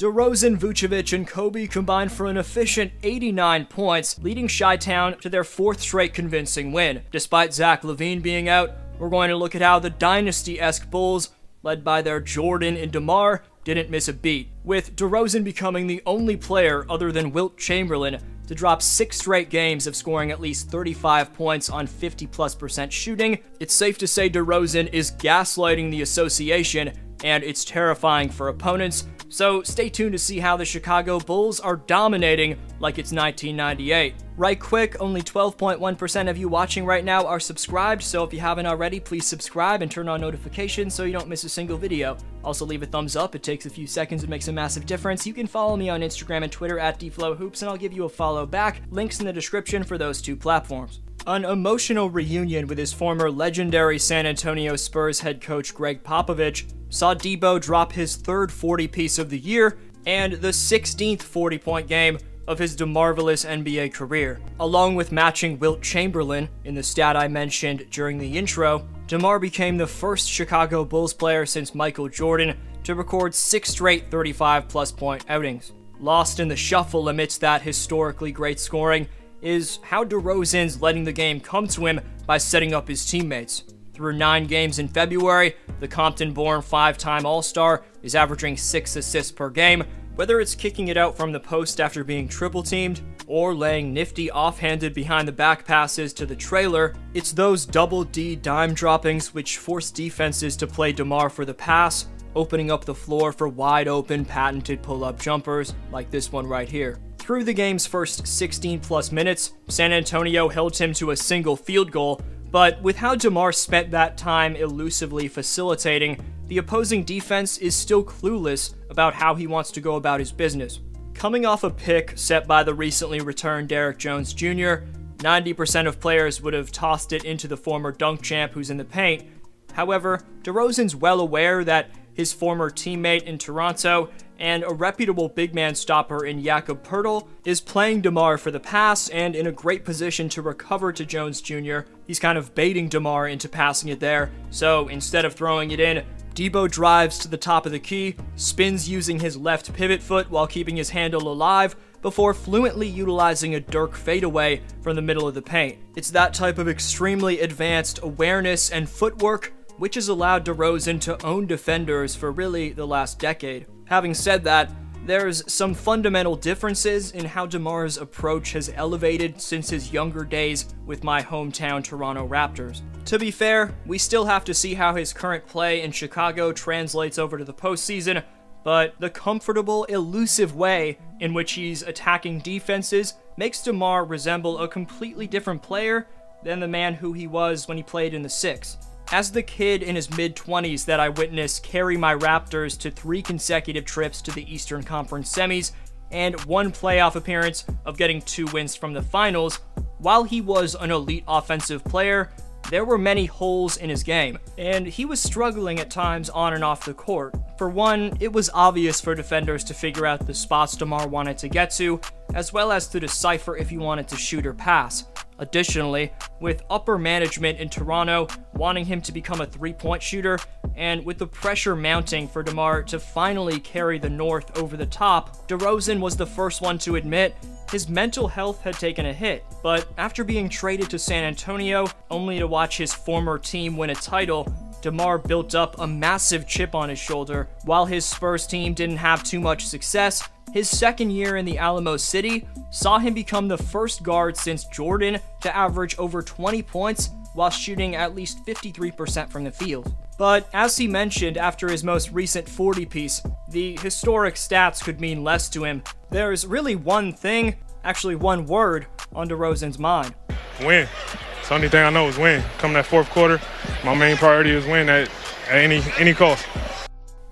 DeRozan, Vucevic, and Coby combined for an efficient 89 points, leading Chi-Town to their fourth straight convincing win. Despite Zach LaVine being out, we're going to look at how the dynasty-esque Bulls, led by their Jordan and DeMar, didn't miss a beat, with DeRozan becoming the only player other than Wilt Chamberlain to drop six straight games of scoring at least 35 points on 50 plus percent shooting, it's safe to say DeRozan is gaslighting the association, and it's terrifying for opponents. So stay tuned to see how the Chicago Bulls are dominating like it's 1998. Right quick, only 12.1% of you watching right now are subscribed, so if you haven't already, please subscribe and turn on notifications so you don't miss a single video. Also leave a thumbs up, it takes a few seconds and makes a massive difference. You can follow me on Instagram and Twitter at DFlowHoops and I'll give you a follow back. Links in the description for those two platforms. An emotional reunion with his former legendary San Antonio Spurs head coach Gregg Popovich saw Debo drop his third 40 piece of the year and the 16th 40 point game of his DeMarvelous NBA career. Along with matching Wilt Chamberlain in the stat I mentioned during the intro, DeMar became the first Chicago Bulls player since Michael Jordan to record six straight 35 plus point outings. Lost in the shuffle amidst that historically great scoring is how DeRozan's letting the game come to him by setting up his teammates. Through nine games in February, the Compton born five time All Star is averaging six assists per game, whether it's kicking it out from the post after being triple teamed, or laying nifty offhanded behind the back passes to the trailer, it's those double D dime droppings which force defenses to play DeMar for the pass, opening up the floor for wide open patented pull up jumpers like this one right here. Through the game's first 16 plus minutes, San Antonio held him to a single field goal, but with how DeMar spent that time elusively facilitating, the opposing defense is still clueless about how he wants to go about his business. Coming off a pick set by the recently returned Derrick Jones Jr., 90% of players would have tossed it into the former dunk champ who's in the paint. However, DeRozan's well aware that his former teammate in Toronto and a reputable big man stopper in Jakob Poeltl is playing DeMar for the pass and in a great position to recover to Jones Jr. He's kind of baiting DeMar into passing it there, so instead of throwing it in, Debo drives to the top of the key, spins using his left pivot foot while keeping his handle alive, before fluently utilizing a Dirk fadeaway from the middle of the paint. It's that type of extremely advanced awareness and footwork which has allowed DeRozan to own defenders for really the last decade. Having said that, there's some fundamental differences in how DeMar's approach has elevated since his younger days with my hometown Toronto Raptors. To be fair, we still have to see how his current play in Chicago translates over to the postseason, but the comfortable, elusive way in which he's attacking defenses makes DeMar resemble a completely different player than the man who he was when he played in the Six. As the kid in his mid 20s that I witnessed carry my Raptors to three consecutive trips to the Eastern Conference semis and one playoff appearance of getting two wins from the finals, while he was an elite offensive player, there were many holes in his game, and he was struggling at times on and off the court. For one, it was obvious for defenders to figure out the spots DeMar wanted to get to, as well as to decipher if he wanted to shoot or pass. Additionally, with upper management in Toronto wanting him to become a three point shooter, and with the pressure mounting for DeMar to finally carry the North over the top, DeRozan was the first one to admit his mental health had taken a hit. But after being traded to San Antonio, only to watch his former team win a title, DeMar built up a massive chip on his shoulder. While his Spurs team didn't have too much success, his second year in the Alamo City saw him become the first guard since Jordan to average over 20 points while shooting at least 53% from the field. But as he mentioned after his most recent 40 piece, the historic stats could mean less to him. There's really one thing, actually one word, on DeRozan's mind. Win. It's the only thing I know is win. Come that fourth quarter, my main priority is win at, at any any cost.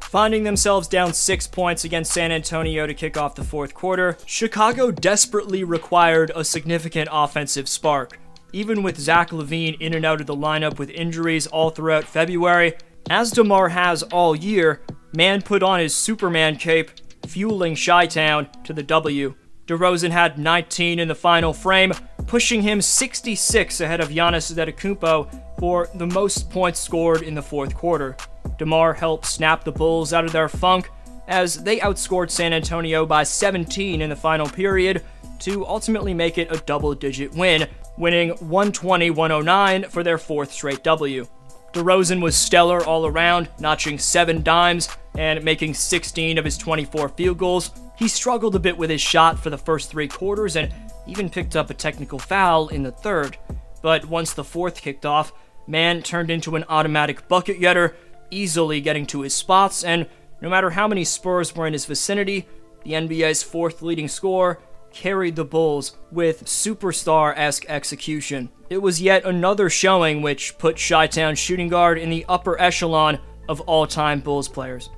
Finding themselves down six points against San Antonio to kick off the fourth quarter, Chicago desperately required a significant offensive spark. Even with Zach LaVine in and out of the lineup with injuries all throughout February, as DeMar has all year, man put on his Superman cape, fueling Chi-Town to the W. DeRozan had 19 in the final frame, pushing him 66 ahead of Giannis Antetokounmpo for the most points scored in the fourth quarter. DeMar helped snap the Bulls out of their funk as they outscored San Antonio by 17 in the final period to ultimately make it a double digit win, winning 120 109 for their fourth straight W. DeRozan was stellar all around, notching 7 dimes and making 16 of his 24 field goals. He struggled a bit with his shot for the first three quarters and even picked up a technical foul in the third. But once the fourth kicked off, Man turned into an automatic bucket getter, easily getting to his spots, and no matter how many Spurs were in his vicinity, the NBA's fourth leading scorer carried the Bulls with superstar esque execution. It was yet another showing which put Chi Town shooting guard in the upper echelon of all time Bulls players.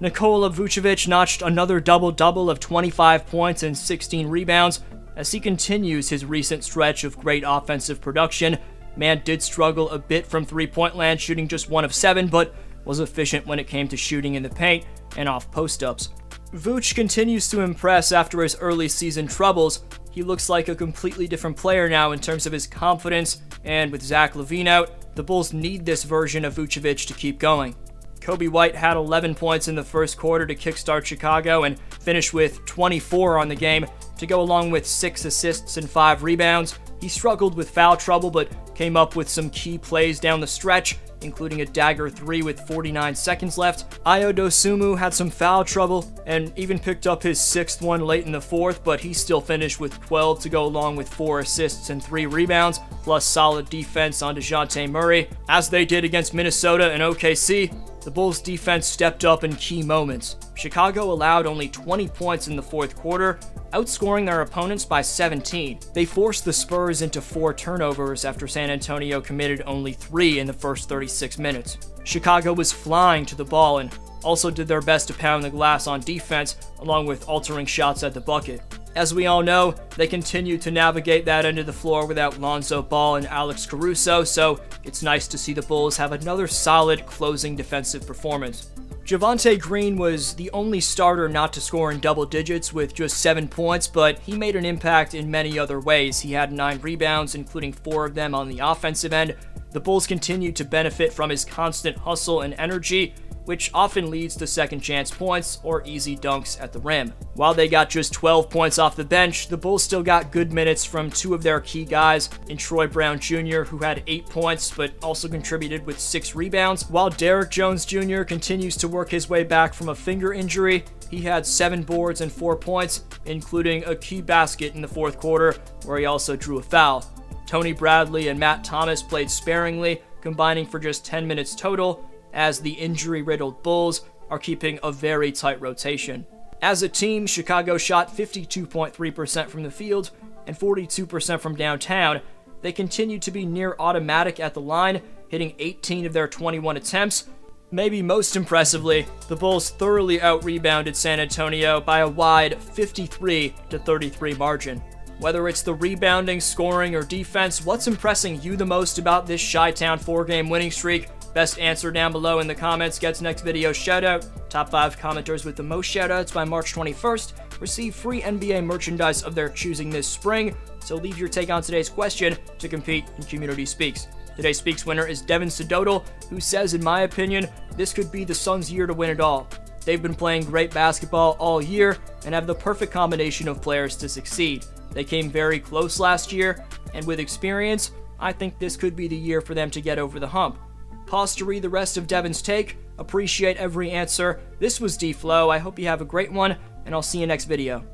Nikola Vucevic notched another double double of 25 points and 16 rebounds as he continues his recent stretch of great offensive production. Man did struggle a bit from three point land, shooting just one of seven, but was efficient when it came to shooting in the paint and off post ups. Vooch continues to impress after his early season troubles. He looks like a completely different player now in terms of his confidence, and with Zach LaVine out, the Bulls need this version of Vucevic to keep going. Coby White had 11 points in the first quarter to kickstart Chicago and finish with 24 on the game to go along with 6 assists and 5 rebounds. He struggled with foul trouble but came up with some key plays down the stretch including a dagger 3 with 49 seconds left. Ayo Dosunmu had some foul trouble and even picked up his sixth one late in the fourth, but he still finished with 12 to go along with 4 assists and 3 rebounds, plus solid defense on Dejounte Murray. As they did against Minnesota and OKC, the Bulls' defense stepped up in key moments. Chicago allowed only 20 points in the fourth quarter, outscoring their opponents by 17. They forced the Spurs into four turnovers after San Antonio committed only three in the first 36 minutes. Chicago was flying to the ball and also did their best to pound the glass on defense, along with altering shots at the bucket. As we all know, they continue to navigate that end of the floor without Lonzo Ball and Alex Caruso, so it's nice to see the Bulls have another solid closing defensive performance. Javonte Green was the only starter not to score in double digits with just 7 points, but he made an impact in many other ways. He had 9 rebounds, including 4 of them on the offensive end. The Bulls continued to benefit from his constant hustle and energy, which often leads to second chance points or easy dunks at the rim. While they got just 12 points off the bench, the Bulls still got good minutes from two of their key guys in Troy Brown Jr., who had 8 points but also contributed with 6 rebounds, while Derrick Jones Jr. continues to work his way back from a finger injury. He had 7 boards and 4 points, including a key basket in the fourth quarter, where he also drew a foul. Tony Bradley and Matt Thomas played sparingly, combining for just 10 minutes total, as the injury riddled Bulls are keeping a very tight rotation. As a team, Chicago shot 52.3% from the field and 42% from downtown. They continue to be near automatic at the line, hitting 18 of their 21 attempts. Maybe most impressively, the Bulls thoroughly out rebounded San Antonio by a wide 53 to 33 margin. Whether it's the rebounding, scoring, or defense, what's impressing you the most about this Chi Town four game winning streak? Best answer down below in the comments gets next video shoutout. Top 5 commenters with the most shoutouts by March 21st receive free NBA merchandise of their choosing this spring, so leave your take on today's question to compete in Community Speaks. Today's Speaks winner is Devin Sedodal, who says, in my opinion, this could be the Suns' year to win it all. They've been playing great basketball all year and have the perfect combination of players to succeed. They came very close last year, and with experience, I think this could be the year for them to get over the hump. Pause to read the rest of Devin's take. Appreciate every answer. This was D Flow. I hope you have a great one, and I'll see you next video.